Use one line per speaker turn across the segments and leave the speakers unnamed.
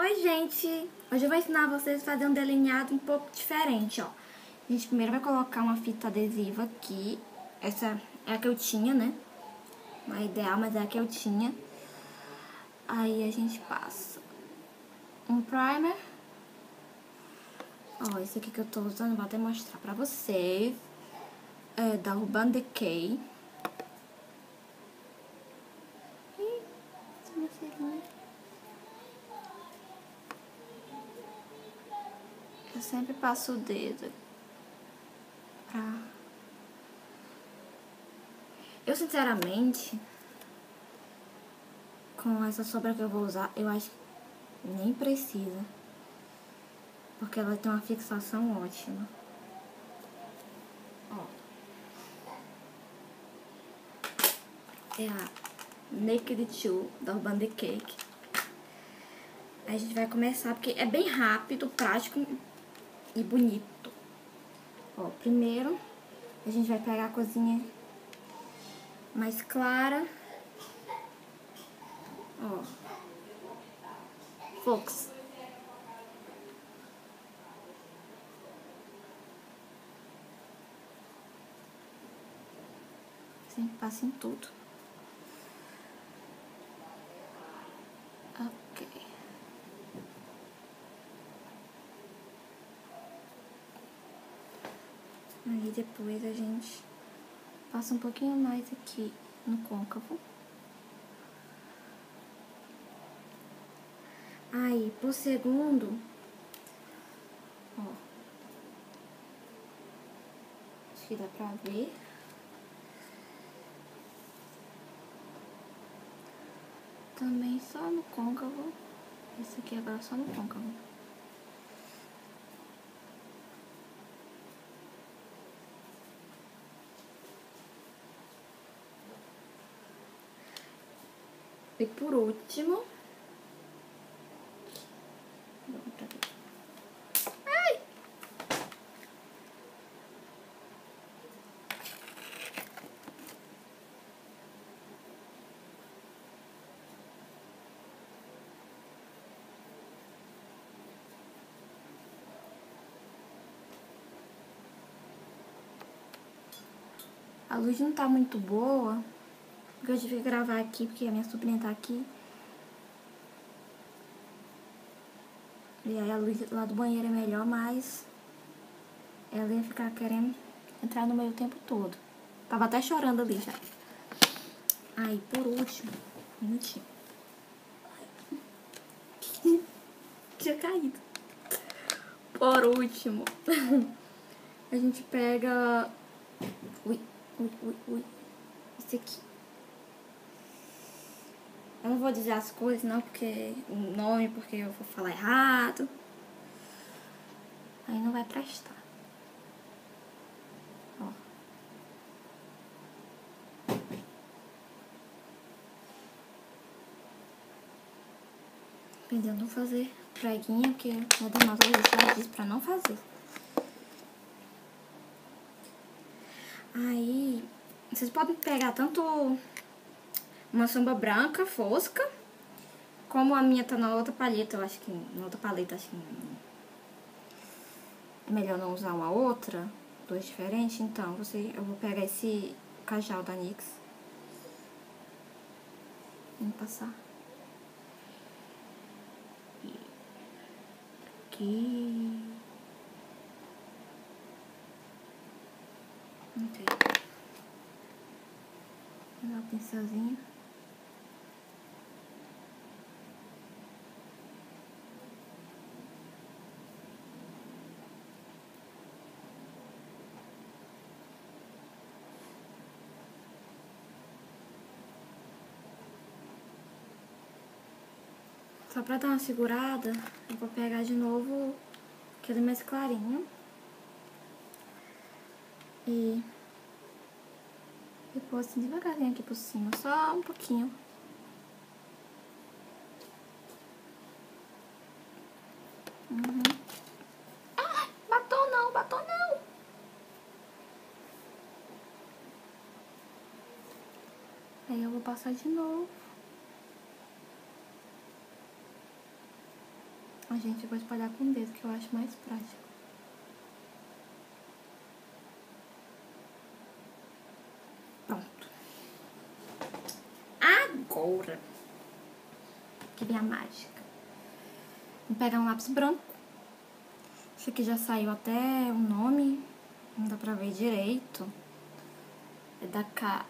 Oi, gente! Hoje eu vou ensinar vocês a fazer um delineado um pouco diferente, ó. A gente primeiro vai colocar uma fita adesiva aqui. Essa é a que eu tinha, né? Não é ideal, mas é a que eu tinha. Aí a gente passa um primer. Ó, esse aqui que eu tô usando, vou até mostrar pra vocês. É da Urban Decay. Passo o dedo pra... Eu, sinceramente, com essa sombra que eu vou usar, eu acho que nem precisa. Porque ela tem uma fixação ótima. Ó. É a Naked 2 da Urban Decay. Aí a gente vai começar, porque é bem rápido, prático e bonito. Ó, primeiro a gente vai pegar a cozinha mais clara. Ó. Fox. Sempre passa em tudo. Depois a gente passa um pouquinho mais aqui no côncavo. Aí, pro segundo, ó, acho que dá pra ver. Também só no côncavo. Esse aqui agora só no côncavo. E por último. Ai! A luz não tá muito boa. Porque eu tive que gravar aqui, porque a minha sobrinha tá aqui. E aí a luz lá do banheiro é melhor, mas ela ia ficar querendo entrar no meio o tempo todo. Tava até chorando ali já. Aí, por último, um minutinho. Tinha caído. Por último, a gente pega... Ui, ui, ui, ui. Esse aqui. Eu não vou dizer as coisas, não, porque o nome, porque eu vou falar errado. Aí não vai prestar. Ó. Aprendeu não fazer preguinha, porque a dermatologista disse pra não fazer. Aí, vocês podem pegar tanto uma sombra branca, fosca. Como a minha tá na outra paleta, eu acho que... Na outra paleta, acho que... É melhor não usar uma outra. Dois diferentes. Então, você, eu vou pegar esse cajal da NYX. Vou passar. Aqui... Ok. Vou dar o pincelzinho. Só pra dar uma segurada, eu vou pegar de novo aquele mais clarinho. E depois assim devagarzinho aqui por cima, só um pouquinho. Uhum. Ah, não, batom não. Aí eu vou passar de novo. A gente vai espalhar com o dedo, que eu acho mais prático. Pronto. Agora, que vem a mágica. Vou pegar um lápis branco. Esse aqui já saiu até o nome, não dá pra ver direito. É da K...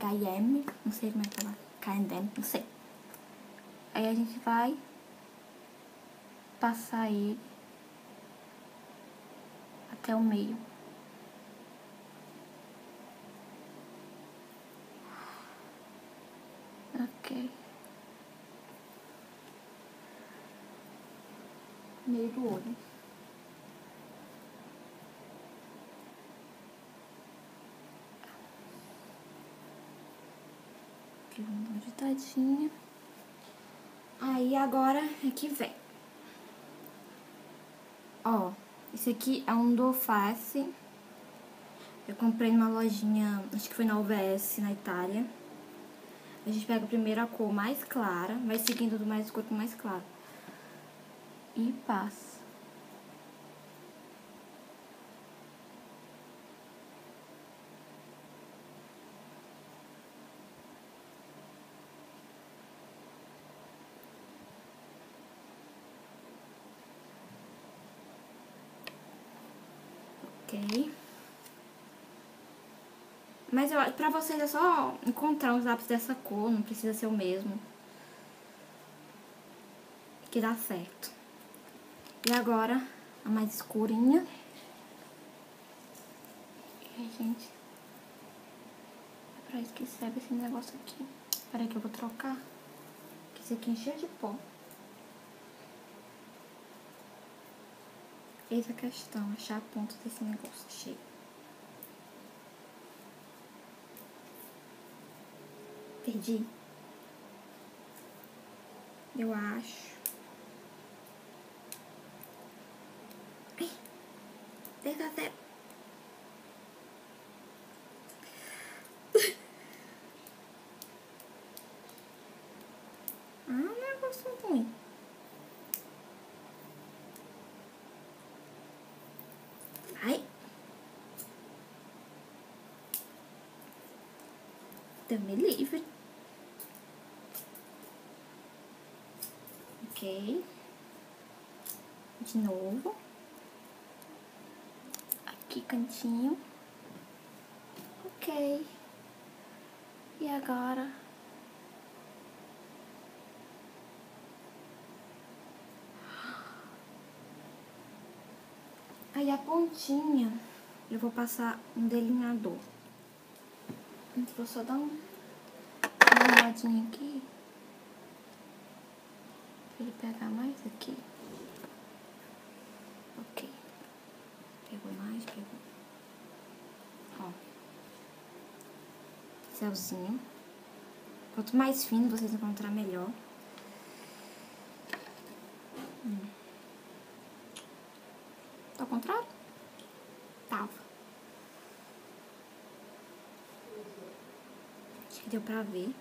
H&M, não sei como é que fala. K&M, não sei. Aí a gente vai passar ele até o meio. Ok. Meio do olho. Aqui vamos dar uma agitadinha. Aí agora é que vem. Ó, esse aqui é um do face. Eu comprei numa lojinha, acho que foi na UVS, na Itália. A gente pega primeiro a cor mais clara, vai seguindo do mais escuro mais claro. E passa. Ok. Mas eu, pra vocês é só encontrar uns lápis dessa cor, não precisa ser o mesmo. Que dá certo. E agora, a mais escurinha. E gente... É pra isso que serve esse negócio aqui. Peraí que eu vou trocar. Que esse aqui encheu de pó. Eis a questão, achar a ponta desse negócio cheio. Perdi. Eu acho. Ai, verdadeiro. ah, negócio ruim. Ai. Deus me livre. Ok. De novo. Aqui, cantinho. Ok. E agora... Aí a pontinha, eu vou passar um delineador. Vou só dar um, uma olhadinha aqui. Pra ele pegar mais aqui. Ok. Pegou mais, pegou. Ó. Céuzinho. Quanto mais fino vocês encontrar, melhor. Hum. Tá ao contrário? Tava. Acho que deu pra ver.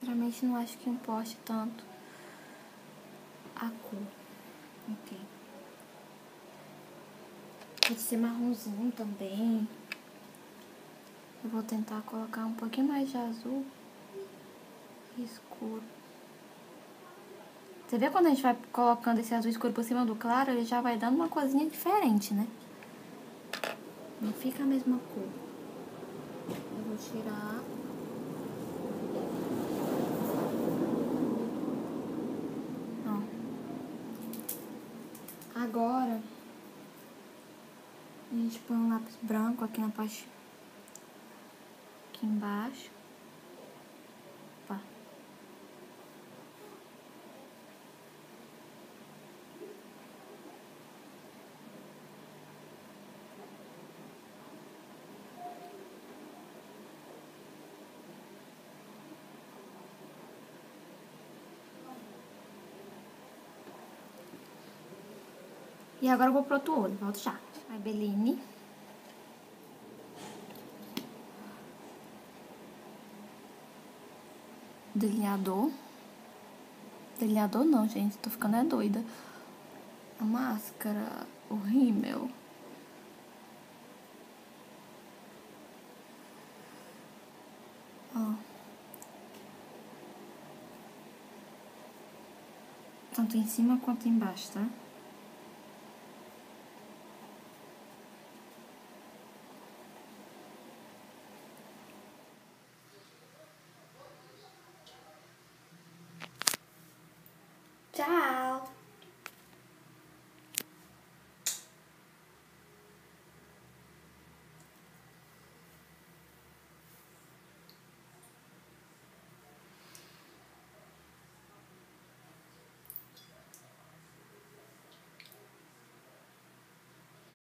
Sinceramente, não acho que importe tanto a cor. Pode ser marronzinho também. Eu vou tentar colocar um pouquinho mais de azul escuro. Você vê quando a gente vai colocando esse azul escuro por cima do claro, ele já vai dando uma coisinha diferente, né? Não fica a mesma cor. Eu vou tirar... Agora, gente põe um lápis branco aqui na parte, aqui embaixo. Opa. E agora eu vou pro outro olho, volto já. Maybelline. Delineador. Delineador não, gente, tô ficando é doida. A máscara, o rímel. Ó. Tanto em cima quanto embaixo, tá? 早。